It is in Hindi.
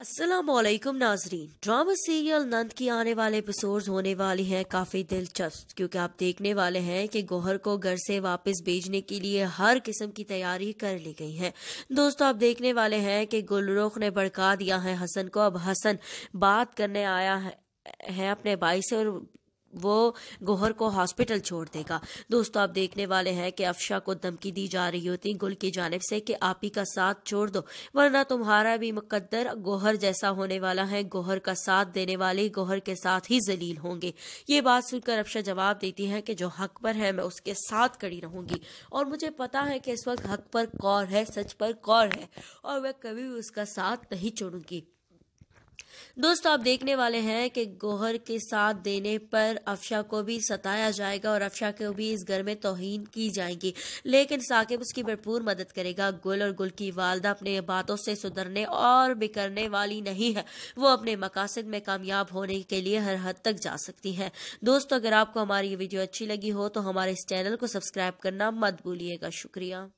असलम नाजरीन ड्रामा सीरियल नंद की आने वाले एपिसोड्स होने वाली हैं काफ़ी दिलचस्प क्योंकि आप देखने वाले हैं कि गोहर को घर से वापस भेजने के लिए हर किस्म की तैयारी कर ली गई है दोस्तों आप देखने वाले हैं कि गुलरुख ने भड़का दिया है हसन को अब हसन बात करने आया है, है अपने भाई से और वो गोहर को हॉस्पिटल छोड़ देगा। दोस्तों, आप देखने वाले हैं कि अफशा को धमकी दी जा रही होती गुल की जानब से कि आप ही का साथ छोड़ दो, वरना तुम्हारा भी मुकद्दर गोहर जैसा होने वाला है। गोहर का साथ देने वाले गोहर के साथ ही जलील होंगे। ये बात सुनकर अफशा जवाब देती है कि जो हक पर है, मैं उसके साथ खड़ी रहूँगी। और मुझे पता है कि इस वक्त हक पर कौर है, सच पर कौर है, और मैं कभी भी उसका साथ नहीं छोड़ूँगी। दोस्तों, आप देखने वाले हैं कि गोहर के साथ देने पर अफशा को भी सताया जाएगा और अफशा को भी इस घर में तोहन की जाएगी। लेकिन साकिब उसकी भरपूर मदद करेगा। गुल और गुल की वालदा अपने बातों से सुधरने और बिकरने वाली नहीं है। वो अपने मकासद में कामयाब होने के लिए हर हद तक जा सकती है। दोस्तों, अगर आपको हमारी ये वीडियो अच्छी लगी हो तो हमारे इस चैनल को सब्सक्राइब करना मत भूलिएगा। शुक्रिया।